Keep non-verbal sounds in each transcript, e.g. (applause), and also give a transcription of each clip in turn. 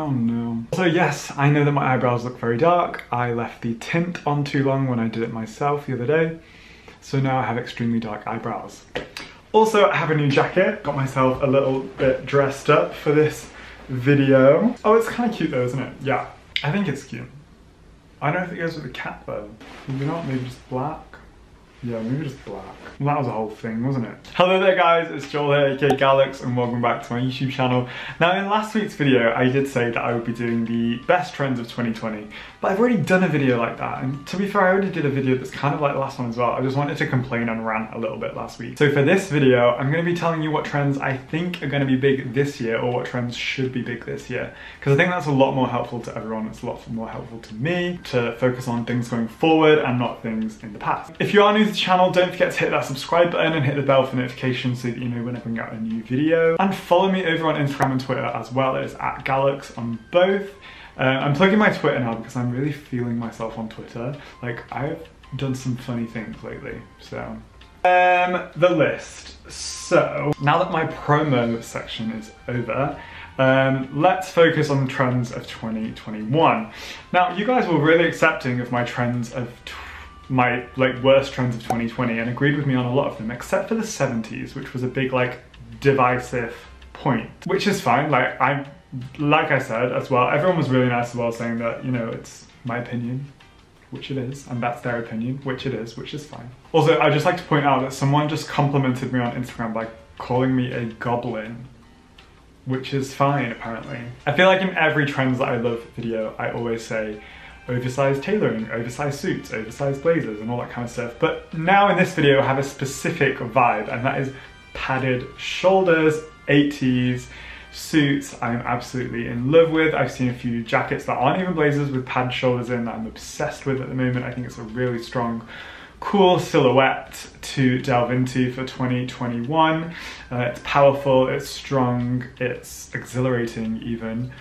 Oh no. So yes, I know that my eyebrows look very dark. I left the tint on too long when I did it myself the other day. So now I have extremely dark eyebrows. Also, I have a new jacket. Got myself a little bit dressed up for this video. Oh, it's kind of cute though, isn't it? Yeah, I think it's cute. I don't know if it goes with the cat though. Maybe not, maybe just black. Yeah, maybe just black. Well, that was a whole thing, wasn't it? Hello there guys, it's Joel here, aka Gallucks, and welcome back to my YouTube channel. Now in last week's video, I did say that I would be doing the best trends of 2020, but I've already done a video like that, and to be fair, I already did a video that's kind of like the last one as well. I just wanted to complain and rant a little bit last week. So for this video, I'm gonna be telling you what trends I think are gonna be big this year, or what trends should be big this year, because I think that's a lot more helpful to everyone. It's a lot more helpful to me to focus on things going forward and not things in the past. If you are new the channel, don't forget to hit that subscribe button and hit the bell for notifications so that you know when I bring out a new video. And follow me over on Instagram and Twitter as well as at Gallucks on both. Uh, I'm plugging my Twitter now because I'm really feeling myself on Twitter. Like, I've done some funny things lately, so. Um, the list. So, now that my promo section is over, um, let's focus on trends of 2021. Now, you guys were really accepting of my trends of my like worst trends of 2020 and agreed with me on a lot of them except for the 70s which was a big like divisive point which is fine. Like I like I said as well everyone was really nice as well saying that you know it's my opinion which it is and that's their opinion which it is which is fine. Also I'd just like to point out that someone just complimented me on Instagram by calling me a goblin which is fine apparently. I feel like in every trends that I love video I always say oversized tailoring, oversized suits, oversized blazers and all that kind of stuff. But now in this video I have a specific vibe and that is padded shoulders, 80s, suits I'm absolutely in love with. I've seen a few jackets that aren't even blazers with padded shoulders in that I'm obsessed with at the moment. I think it's a really strong cool silhouette to delve into for 2021. Uh, it's powerful, it's strong, it's exhilarating even.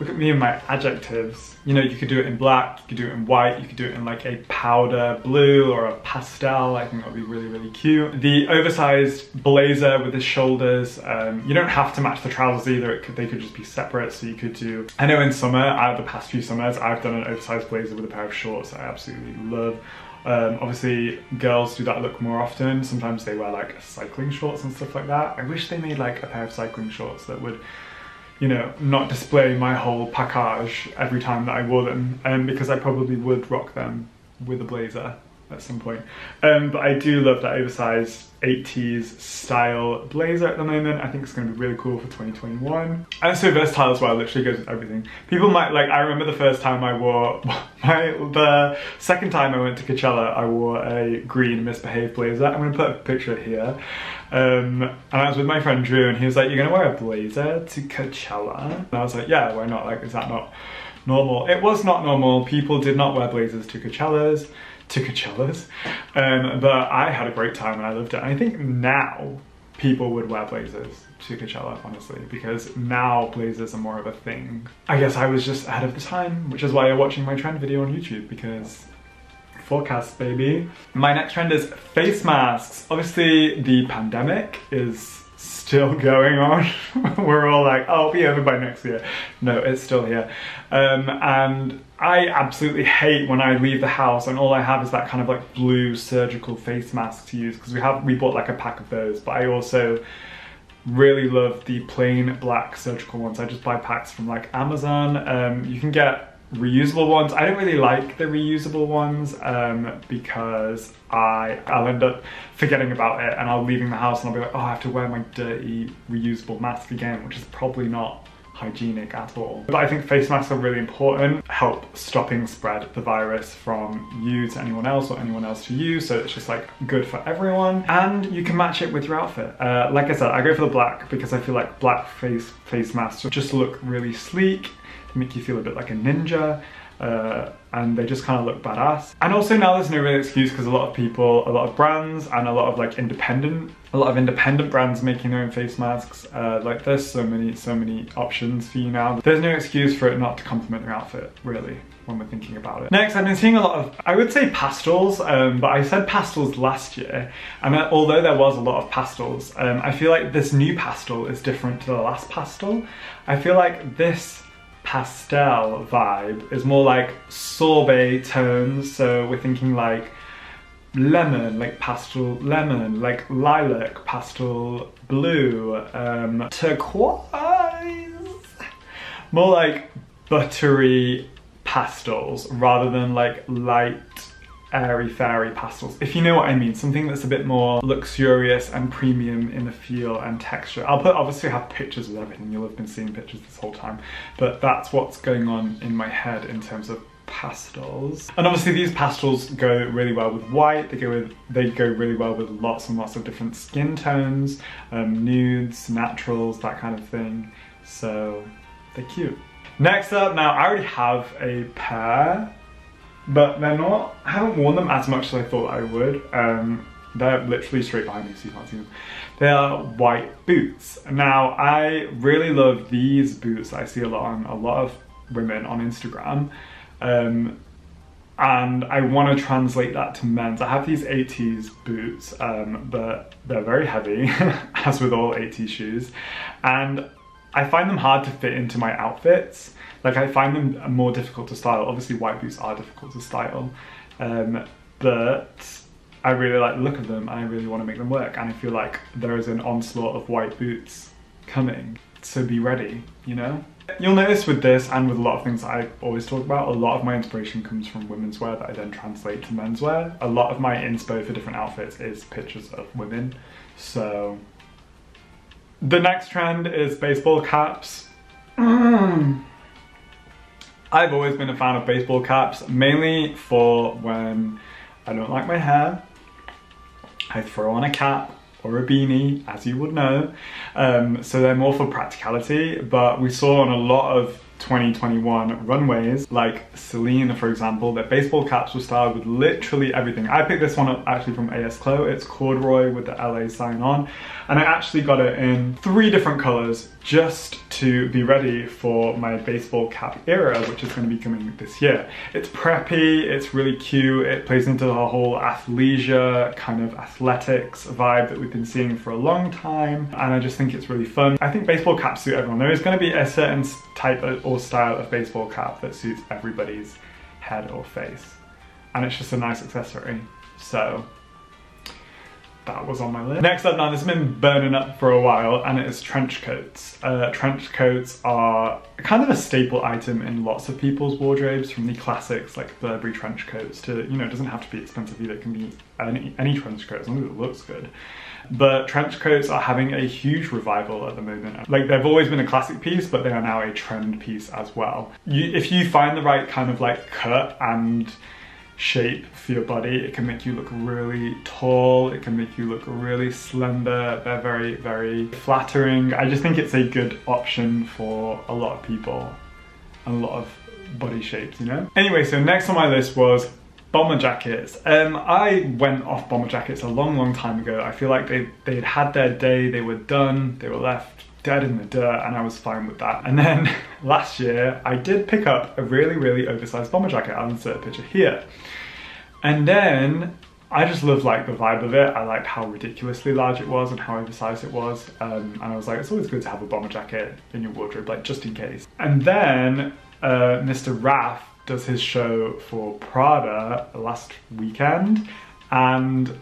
Look at me and my adjectives. You know, you could do it in black, you could do it in white, you could do it in like a powder blue or a pastel. I think that would be really, really cute. The oversized blazer with the shoulders, um, you don't have to match the trousers either. Could, they could just be separate. So you could do, I know in summer, out of the past few summers, I've done an oversized blazer with a pair of shorts I absolutely love. Um, obviously, girls do that look more often. Sometimes they wear like cycling shorts and stuff like that. I wish they made like a pair of cycling shorts that would you know, not display my whole package every time that I wore them, um, because I probably would rock them with a blazer at some point. Um, but I do love that oversized 80s style blazer at the moment. I think it's going to be really cool for 2021. And so versatile as well, literally goes with everything. People might, like, I remember the first time I wore, (laughs) my, the second time I went to Coachella, I wore a green misbehaved blazer. I'm to put a picture here. Um, and I was with my friend Drew and he was like, you're to wear a blazer to Coachella? And I was like, yeah, why not? Like, is that not normal? It was not normal. People did not wear blazers to Coachellas to Coachellas. Um, but I had a great time and I loved it. And I think now people would wear blazers to Coachella, honestly, because now blazers are more of a thing. I guess I was just ahead of the time, which is why you're watching my trend video on YouTube, because forecast, baby. My next trend is face masks. Obviously, the pandemic is still (laughs) going on. (laughs) We're all like, oh, it'll be over by next year. No, it's still here. Um, and I absolutely hate when I leave the house and all I have is that kind of like blue surgical face mask to use because we have, we bought like a pack of those, but I also really love the plain black surgical ones. I just buy packs from like Amazon. Um, you can get reusable ones. I don't really like the reusable ones um, because I, I'll end up forgetting about it and I'll leaving the house and I'll be like, oh, I have to wear my dirty reusable mask again, which is probably not hygienic at all. But I think face masks are really important, help stopping spread the virus from you to anyone else or anyone else to you, so it's just like good for everyone. And you can match it with your outfit. Uh, like I said, I go for the black because I feel like black face face masks just look really sleek make you feel a bit like a ninja. Uh, and they just kind of look badass. And also now there's no real excuse because a lot of people, a lot of brands and a lot of like independent, a lot of independent brands making their own face masks. Uh, like there's so many, so many options for you now. There's no excuse for it not to complement your outfit, really when we're thinking about it. Next, I've been seeing a lot of, I would say pastels, um, but I said pastels last year, and although there was a lot of pastels, um, I feel like this new pastel is different to the last pastel. I feel like this pastel vibe is more like sorbet tones. So we're thinking like lemon, like pastel lemon, like lilac, pastel blue, um, turquoise. More like buttery pastels rather than like light airy fairy pastels if you know what I mean. Something that's a bit more luxurious and premium in the feel and texture. I'll put obviously have pictures of everything. You'll have been seeing pictures this whole time. But that's what's going on in my head in terms of pastels. And obviously these pastels go really well with white. They go with they go really well with lots and lots of different skin tones um, nudes naturals that kind of thing. So they're cute. Next up now I already have a pair but they're not, I haven't worn them as much as I thought I would. Um, they're literally straight behind me so you can't see them. They are white boots. Now, I really love these boots I see a lot on a lot of women on Instagram. Um, and I want to translate that to men's. I have these 80s boots, um, but they're very heavy, (laughs) as with all 80s shoes. And I find them hard to fit into my outfits. Like I find them more difficult to style. Obviously white boots are difficult to style, um, but I really like the look of them and I really want to make them work. And I feel like there is an onslaught of white boots coming. So be ready, you know? You'll notice with this and with a lot of things I always talk about, a lot of my inspiration comes from women's wear that I then translate to menswear. A lot of my inspo for different outfits is pictures of women. So the next trend is baseball caps. Mm. (clears throat) I've always been a fan of baseball caps, mainly for when I don't like my hair. I throw on a cap or a beanie, as you would know. Um, so they're more for practicality, but we saw on a lot of 2021 runways, like Celine, for example, that baseball caps were styled with literally everything. I picked this one up actually from AS Clo. It's corduroy with the LA sign on. And I actually got it in three different colors just to be ready for my baseball cap era, which is going to be coming this year. It's preppy, it's really cute, it plays into the whole athleisure kind of athletics vibe that we've been seeing for a long time. And I just think it's really fun. I think baseball caps suit everyone. There is going to be a certain type or style of baseball cap that suits everybody's head or face. And it's just a nice accessory. So that was on my list. Next up now, this has been burning up for a while and it is trench coats. Uh, trench coats are kind of a staple item in lots of people's wardrobes from the classics like Burberry trench coats to, you know, it doesn't have to be expensive either, it can be any, any trench coat as long as it looks good. But trench coats are having a huge revival at the moment. Like they've always been a classic piece, but they are now a trend piece as well. You, if you find the right kind of like cut and shape for your body. It can make you look really tall, it can make you look really slender. They're very, very flattering. I just think it's a good option for a lot of people, and a lot of body shapes, you know? Anyway, so next on my list was bomber jackets. Um, I went off bomber jackets a long, long time ago. I feel like they, they had their day, they were done, they were left dead in the dirt and I was fine with that. And then (laughs) last year I did pick up a really, really oversized bomber jacket. I'll insert a picture here. And then I just loved like the vibe of it. I liked how ridiculously large it was and how oversized it was. Um, and I was like, it's always good to have a bomber jacket in your wardrobe, like just in case. And then uh, Mr. Raf does his show for Prada last weekend and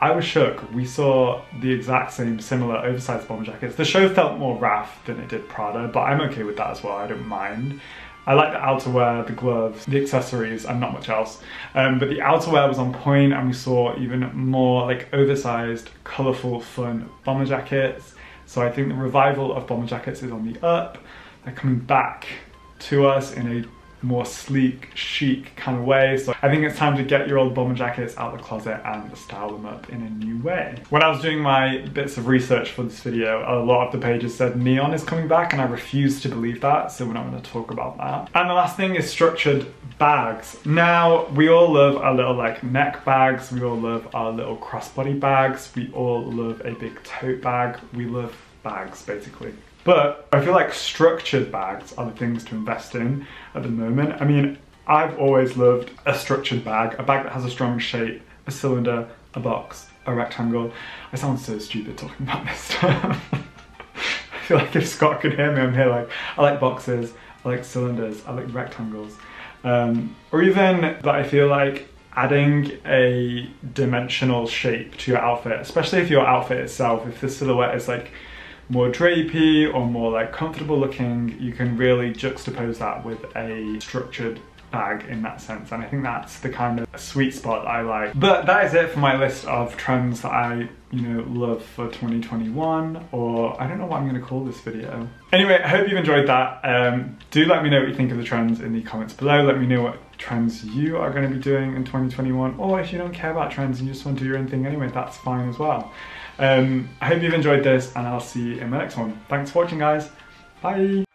I was shook. We saw the exact same similar oversized bomber jackets. The show felt more Raf than it did Prada, but I'm okay with that as well, I don't mind. I like the outerwear, the gloves, the accessories, and not much else. Um, but the outerwear was on point and we saw even more like oversized, colorful, fun bomber jackets. So I think the revival of bomber jackets is on the up. They're coming back to us in a more sleek, chic kind of way. So I think it's time to get your old bomber jackets out of the closet and style them up in a new way. When I was doing my bits of research for this video, a lot of the pages said neon is coming back and I refuse to believe that, so we're not gonna talk about that. And the last thing is structured bags. Now, we all love our little like neck bags, we all love our little crossbody bags, we all love a big tote bag, we love bags basically. But I feel like structured bags are the things to invest in at the moment. I mean, I've always loved a structured bag, a bag that has a strong shape, a cylinder, a box, a rectangle. I sound so stupid talking about this stuff. (laughs) I feel like if Scott could hear me, I'm here like, I like boxes, I like cylinders, I like rectangles. Um, or even that I feel like adding a dimensional shape to your outfit, especially if your outfit itself, if the silhouette is like more drapey or more like comfortable looking, you can really juxtapose that with a structured bag in that sense and I think that's the kind of sweet spot I like. But that is it for my list of trends that I you know love for 2021 or I don't know what I'm gonna call this video. Anyway I hope you've enjoyed that. Um, do let me know what you think of the trends in the comments below. Let me know what trends you are going to be doing in 2021 or if you don't care about trends and you just want to do your own thing anyway that's fine as well. Um, I hope you've enjoyed this and I'll see you in my next one. Thanks for watching guys. Bye!